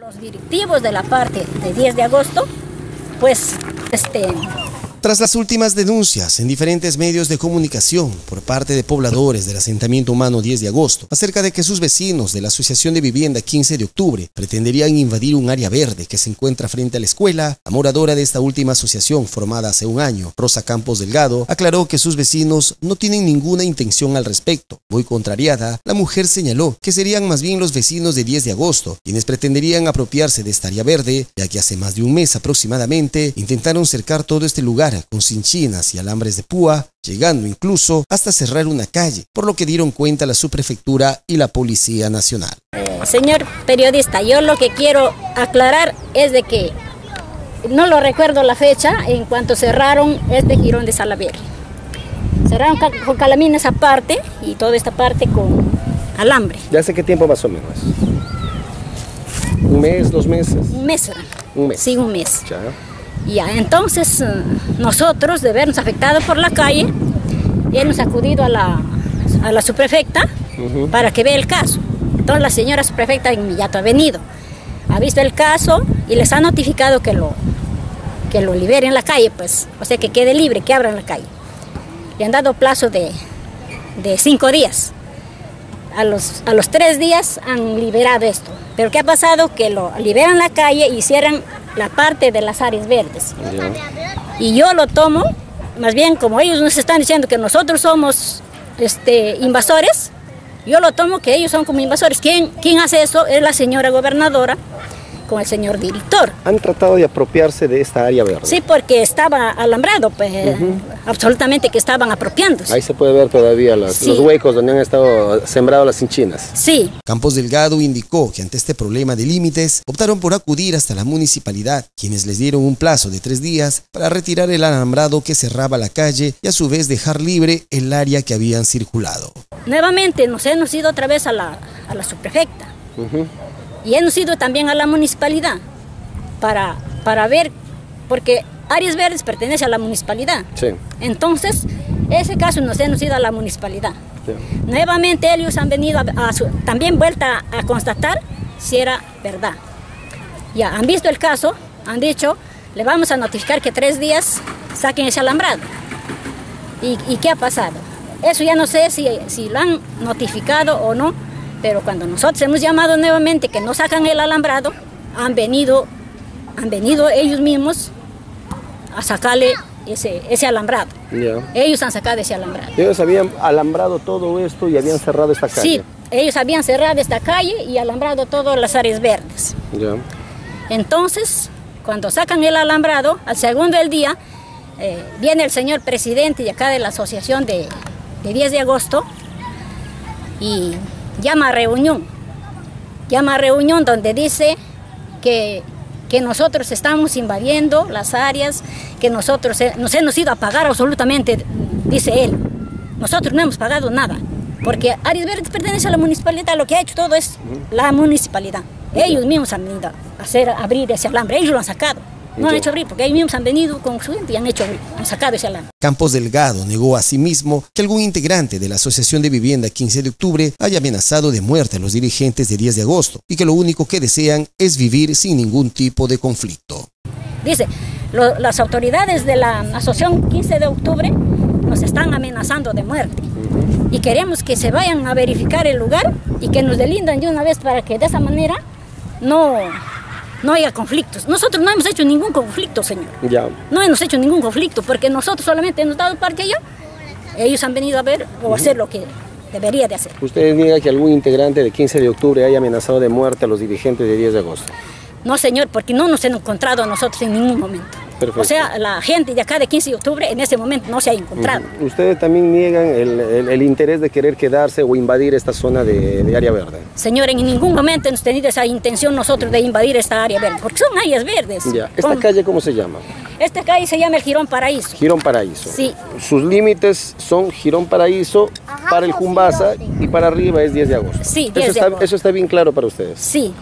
Los directivos de la parte de 10 de agosto, pues, este, tras las últimas denuncias en diferentes medios de comunicación por parte de pobladores del asentamiento humano 10 de agosto acerca de que sus vecinos de la Asociación de Vivienda 15 de octubre pretenderían invadir un área verde que se encuentra frente a la escuela, la moradora de esta última asociación formada hace un año, Rosa Campos Delgado, aclaró que sus vecinos no tienen ninguna intención al respecto. Muy contrariada, la mujer señaló que serían más bien los vecinos de 10 de agosto quienes pretenderían apropiarse de esta área verde, ya que hace más de un mes aproximadamente intentaron cercar todo este lugar con cinchinas y alambres de púa, llegando incluso hasta cerrar una calle, por lo que dieron cuenta la subprefectura y la Policía Nacional. Señor periodista, yo lo que quiero aclarar es de que no lo recuerdo la fecha en cuanto cerraron este girón de Salaverry. Cerraron con calamina esa parte y toda esta parte con alambre. ¿De hace qué tiempo más o menos? ¿Un mes, dos meses? Un mes. Un mes. Sí, un mes. Ya, entonces eh, nosotros, de vernos afectados por la calle, hemos acudido a la, a la subprefecta para que vea el caso. Entonces la señora subprefecta inmediato ha venido, ha visto el caso y les ha notificado que lo, que lo liberen en la calle, pues, o sea, que quede libre, que abran la calle. Le han dado plazo de, de cinco días. A los, a los tres días han liberado esto. Pero ¿qué ha pasado? Que lo liberan la calle y cierran la parte de las áreas verdes. Y yo lo tomo, más bien como ellos nos están diciendo que nosotros somos este, invasores, yo lo tomo que ellos son como invasores. ¿Quién, ¿Quién hace eso? Es la señora gobernadora con el señor director. ¿Han tratado de apropiarse de esta área verde? Sí, porque estaba alambrado, pues absolutamente que estaban apropiándose. Ahí se puede ver todavía los, huecos donde han estado sembradas las hinchinas. Sí. Campos Delgado indicó que ante este problema de límites optaron por acudir hasta la municipalidad, quienes les dieron un plazo de tres días para retirar el alambrado que cerraba la calle y a su vez dejar libre el área que habían circulado. Nuevamente nos hemos ido otra vez a la, a la subprefecta. Y hemos ido también a la municipalidad para, para ver, porque Áreas Verdes pertenece a la municipalidad. Sí. Entonces, ese caso nos hemos ido a la municipalidad. Nuevamente ellos han venido a, también vuelta a constatar si era verdad. Ya, han visto el caso, han dicho, le vamos a notificar que tres días saquen ese alambrado. ¿Y, y qué ha pasado? Eso ya no sé si, si lo han notificado o no, pero cuando nosotros hemos llamado nuevamente que no sacan el alambrado, han venido, han venido ellos mismos a sacarle ese, ese alambrado. Ellos han sacado ese alambrado. Ellos habían alambrado todo esto y habían cerrado esta calle. Sí, ellos habían cerrado esta calle y alambrado todas las áreas verdes. Entonces, cuando sacan el alambrado, al segundo del día, eh, viene el señor presidente de acá de la asociación de, de 10 de agosto y llama a reunión, llama a reunión donde dice que, que nosotros estamos invadiendo las áreas, que nosotros nos hemos ido a pagar absolutamente, dice él. Nosotros no hemos pagado nada, porque Áreas Verdes pertenece a la municipalidad, lo que ha hecho todo es la municipalidad. Ellos mismos han venido a hacer abrir ese alambre, ellos lo han sacado. No han hecho abrir, porque ellos mismos han venido con su gente y han hecho han sacado ese alambre. Campos Delgado negó asimismo que algún integrante de la Asociación de Vivienda 15 de octubre haya amenazado de muerte a los dirigentes de 10 de agosto y que lo único que desean es vivir sin ningún tipo de conflicto. Dice, las autoridades de la Asociación 15 de octubre nos están amenazando de muerte y queremos que se vayan a verificar el lugar y que nos delindan de una vez para que de esa manera no no haya conflictos. Nosotros no hemos hecho ningún conflicto, señor. Ya. No hemos hecho ningún conflicto, porque nosotros solamente hemos dado el parque allá. Ellos han venido a ver o hacer lo que debería de hacer. ¿Usted niega que algún integrante de 15 de octubre haya amenazado de muerte a los dirigentes de 10 de agosto? No, señor, porque no nos han encontrado a nosotros en ningún momento. O sea, la gente de acá de 15 de octubre en ese momento no se ha encontrado. ¿Ustedes también niegan el, interés de querer quedarse o invadir esta zona de, área verde? Señor, en ningún momento hemos tenido esa intención nosotros de invadir esta área verde, porque son áreas verdes. Ya. ¿Esta calle cómo se llama? Esta calle se llama el Girón Paraíso. Girón Paraíso. Sí. Sus límites son Girón Paraíso para el Jumbasa y para arriba es 10 de agosto. Sí, 10 eso de está, agosto. Eso está bien claro para ustedes. Sí.